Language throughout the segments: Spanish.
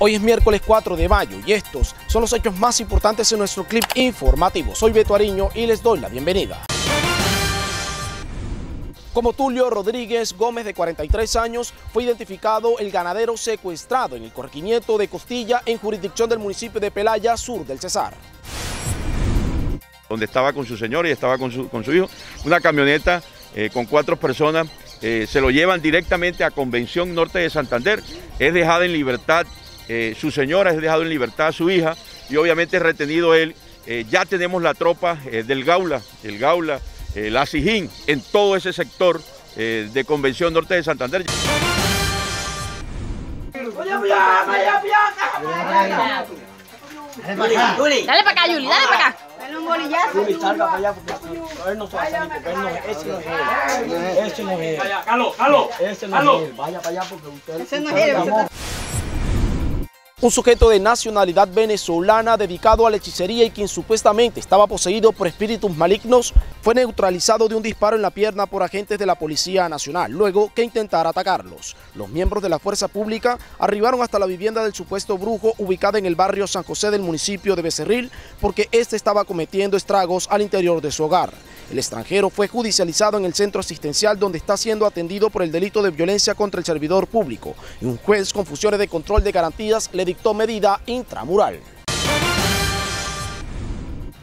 Hoy es miércoles 4 de mayo y estos son los hechos más importantes en nuestro clip informativo. Soy Beto Ariño y les doy la bienvenida. Como Tulio Rodríguez Gómez, de 43 años, fue identificado el ganadero secuestrado en el corregimiento de Costilla, en jurisdicción del municipio de Pelaya, sur del Cesar. Donde estaba con su señora y estaba con su, hijo, una camioneta eh, con cuatro personas, eh, se lo llevan directamente a Convención Norte de Santander, es dejada en libertad eh, su señora, es dejado en libertad a su hija y obviamente retenido él. ya tenemos la tropa del Gaula, el Gaula, la Sijín, en todo ese sector de Convención Norte de Santander. Dale para acá, Yuli, dale para acá. Dale un bolillazo. Yuli, salga para allá porque él no se porque él no es, ese no es él. Ese no es él. Ese no es él. Vaya para allá porque usted... Ese no es él. Un sujeto de nacionalidad venezolana dedicado a la hechicería y quien supuestamente estaba poseído por espíritus malignos fue neutralizado de un disparo en la pierna por agentes de la Policía Nacional, luego que intentara atacarlos. Los miembros de la fuerza pública arribaron hasta la vivienda del supuesto brujo ubicada en el barrio San José del municipio de Becerril porque éste estaba cometiendo estragos al interior de su hogar. El extranjero fue judicializado en el centro asistencial donde está siendo atendido por el delito de violencia contra el servidor público y un juez con funciones de control de garantías le dictó medida intramural.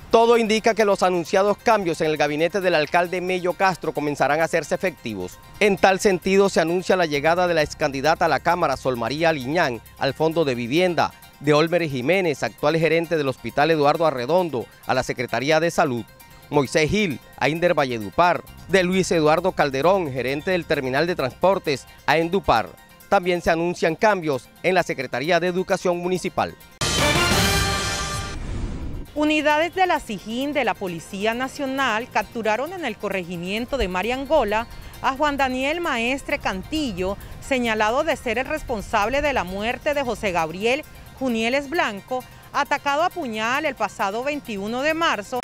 Todo indica que los anunciados cambios en el gabinete del alcalde Mello Castro comenzarán a hacerse efectivos. En tal sentido, se anuncia la llegada de la excandidata a la Cámara, Sol María Liñán, al Fondo de Vivienda, de Olmer Jiménez, actual gerente del Hospital Eduardo Arredondo, a la Secretaría de Salud, Moisés Gil, a Inder Valledupar, de Luis Eduardo Calderón, gerente del Terminal de Transportes, a Endupar. También se anuncian cambios en la Secretaría de Educación Municipal. Unidades de la SIJIN de la Policía Nacional capturaron en el corregimiento de Mariangola a Juan Daniel Maestre Cantillo, señalado de ser el responsable de la muerte de José Gabriel Junieles Blanco, atacado a puñal el pasado 21 de marzo.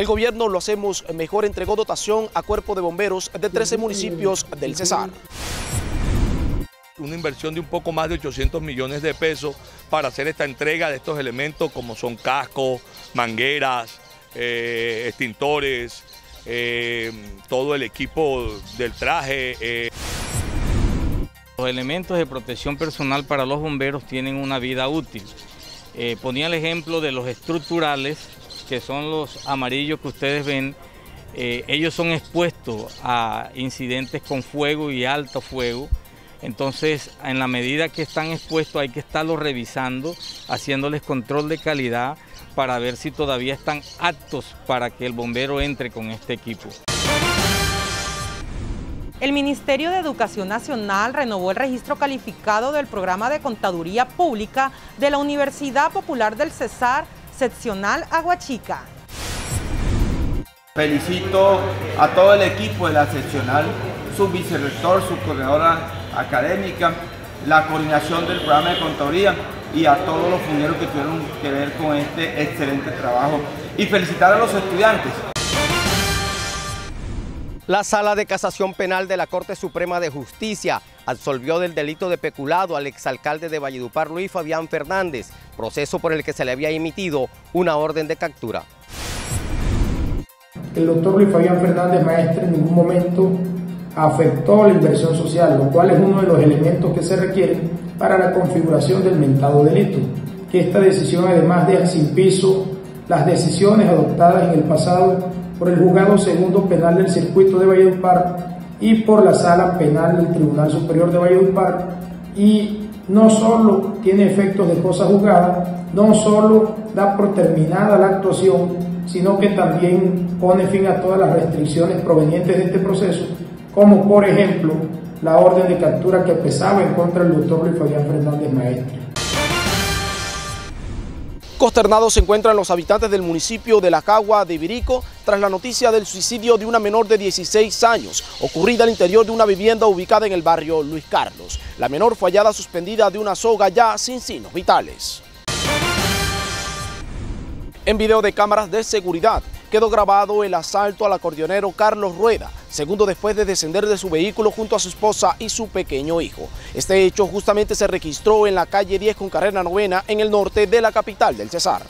El gobierno Lo Hacemos Mejor entregó dotación a cuerpo de bomberos de 13 municipios del Cesar una inversión de un poco más de 800 millones de pesos para hacer esta entrega de estos elementos como son cascos, mangueras, eh, extintores, eh, todo el equipo del traje. Eh. Los elementos de protección personal para los bomberos tienen una vida útil. ponía el ejemplo de los estructurales, que son los amarillos que ustedes ven, ellos son expuestos a incidentes con fuego y alto fuego, entonces, en la medida que están expuestos hay que estarlos revisando, haciéndoles control de calidad para ver si todavía están aptos para que el bombero entre con este equipo. El Ministerio de Educación Nacional renovó el registro calificado del programa de contaduría pública de la Universidad Popular del Cesar, seccional Aguachica. Felicito a todo el equipo de la seccional, su vicerrector, su coordinadora académica, la coordinación del programa de contaduría y a todos los funcionarios que tuvieron que ver con este excelente trabajo. Y felicitar a los estudiantes. La Sala de Casación Penal de la Corte Suprema de Justicia absolvió del delito de peculado al exalcalde de Valledupar Luis Fabián Fernández, proceso por el que se le había emitido una orden de captura. El doctor Luis Fabián Fernández Maestre en ningún momento afectó la inversión social, lo cual es uno de los elementos que se requieren para la configuración del mentado delito. Que esta decisión además deja sin piso las decisiones adoptadas en el pasado por el Juzgado Segundo Penal del Circuito de Valledupar y por la Sala Penal del Tribunal Superior de Valledupar y no solo tiene efectos de cosa juzgada, no solo da por terminada la actuación, sino que también pone fin a todas las restricciones provenientes de este proceso como por ejemplo la orden de captura que pesaba en contra del doctor Luis Fabián Fernández Maestre. Consternados se encuentran los habitantes del municipio de La Cagua de Ibirico tras la noticia del suicidio de una menor de 16 años, ocurrida al interior de una vivienda ubicada en el barrio Luis Carlos. La menor fue hallada suspendida de una soga ya sin signos vitales. En video de cámaras de seguridad quedó grabado el asalto al acordeonero Carlos Rueda, segundo después de descender de su vehículo junto a su esposa y su pequeño hijo. Este hecho justamente se registró en la calle 10 con carrera novena en el norte de la capital del Cesar.